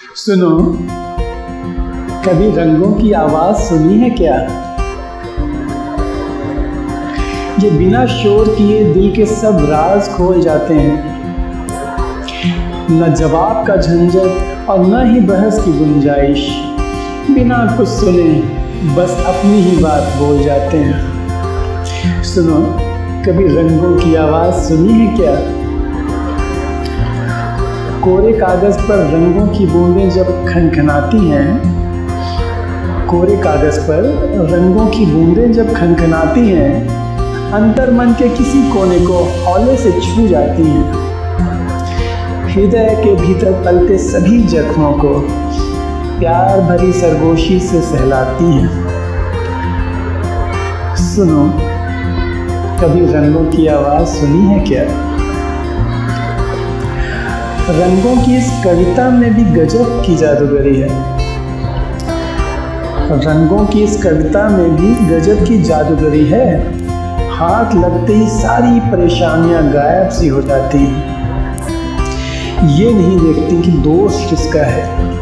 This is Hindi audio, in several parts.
सुनो, कभी रंगों की आवाज़ सुनी है क्या? ये बिना शोर किए दिल के सब राज खोल जाते हैं। न जवाब का झंझट और न ही बहस की गुंजाइश। बिना कुछ सुने, बस अपनी ही बात बोल जाते हैं। सुनो, कभी रंगों की आवाज़ सुनी है क्या? कोरे कागज़ पर रंगों की बूंदें जब खनखनाती हैं, कोरे कागज़ पर रंगों की बूंदें जब खनखनाती हैं, अंतर मन के किसी कोने को हौले से छू जाती हैं। हृदय के भीतर पलते सभी जख्मों को प्यार भरी सरगोशी से सहलाती हैं। सुनो, कभी रंगों की आवाज़ सुनी है क्या? रंगों की इस कविता में भी गजब की जादूगरी है। रंगों की इस कविता में भी गजब की जादूगरी है। हाथ लगते ही सारी परेशानियाँ गायब सी हो जाती हैं। ये नहीं देखती कि दोष किसका है।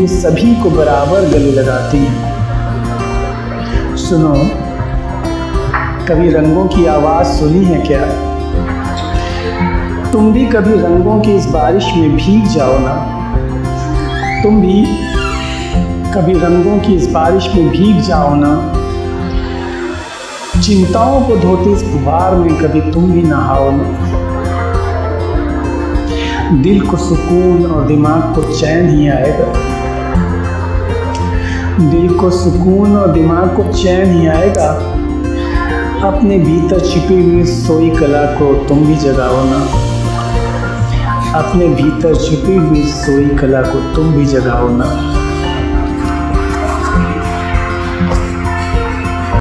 ये सभी को बराबर गले लगाती हैं। सुनो, कभी रंगों की आवाज़ सुनी है क्या? तुम भी कभी रंगों की इस बारिश में भीग जाओ ना। तुम भी कभी रंगों की इस बारिश में भीग जाओ ना। चिंताओं को धोते इस गुबार में कभी तुम भी नहाओ ना। दिल को सुकून और दिमाग को चैन ही आएगा। दिल को सुकून और दिमाग को चैन ही आएगा। अपने भीतर छिपी हुई सोई कला को तुम भी जगाओ ना। अपने भीतर छुपी हुई सोई कला को तुम भी जगाओ ना।